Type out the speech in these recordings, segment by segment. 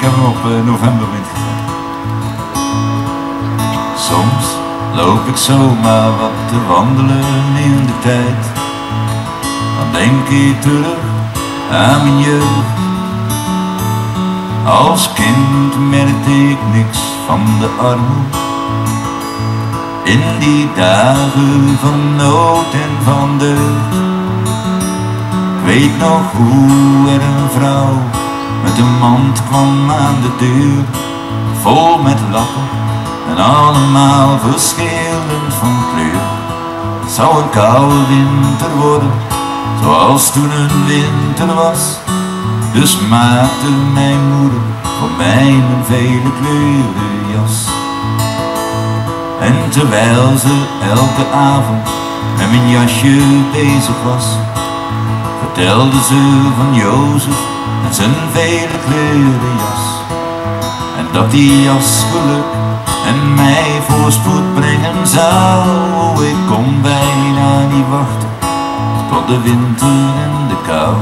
Ik heb hem op uh, novemberwind gezet. Soms loop ik zomaar wat te wandelen in de tijd. Dan denk ik terug aan mijn jeugd. Als kind merkte ik niks van de armoede. In die dagen van nood en van deugd. Ik weet nog hoe er een vrouw een mand kwam aan de deur. Vol met lappen en allemaal verschillend van kleur. Het zou een koude winter worden, zoals toen een winter was. Dus maakte mijn moeder voor mij een vele kleuren jas. En terwijl ze elke avond met mijn jasje bezig was, vertelde ze van Jozef en zijn vele kleuren jas. En dat die jas geluk en mij voorspoed brengen zou. Oh, ik kon bijna niet wachten tot de winter en de kou.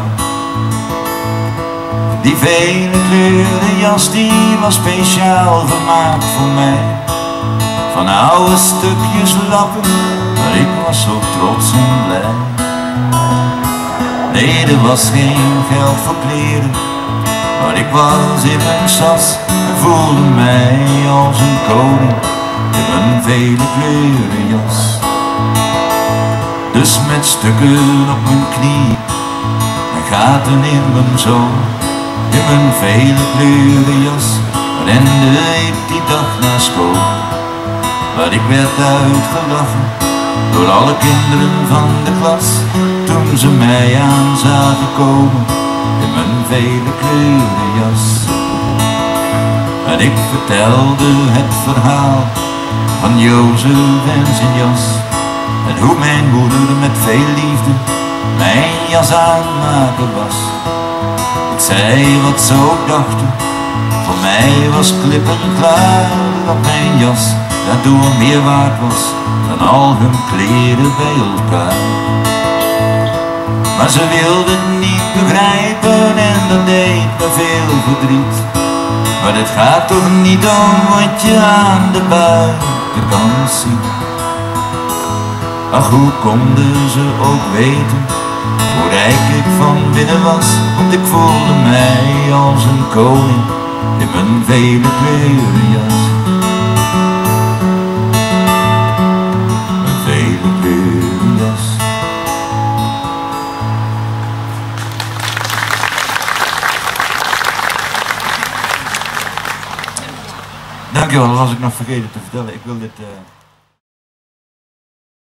Die vele kleuren jas die was speciaal gemaakt voor mij. Van oude stukjes lappen, maar ik was zo trots en blij. Nee, er was geen geld voor kleren, maar ik was in mijn sas en voelde mij als een koning in mijn vele kleuren jas. Dus met stukken op mijn knie en gaten in mijn zool, in mijn vele kleuren jas, rende ik die dag naar school. Maar ik werd uitgelachen door alle kinderen van de klas toen ze mij aan zagen komen in mijn vele kleuren jas. En ik vertelde het verhaal van Jozef en zijn jas en hoe mijn moeder met veel liefde mijn jas aanmaken was. Ik zei wat ze ook dachten, voor mij was klippen klaar dat mijn jas daardoor meer waard was dan al hun kleren bij elkaar. Ze wilden niet begrijpen en dat deed me veel verdriet. Maar het gaat toch niet om wat je aan de buitenkant ziet. Ach, hoe konden ze ook weten hoe rijk ik van binnen was? Want ik voelde mij als een koning in mijn vele kleuren jas. Dankjewel, dat was ik nog vergeten te vertellen. Ik wil dit... Uh...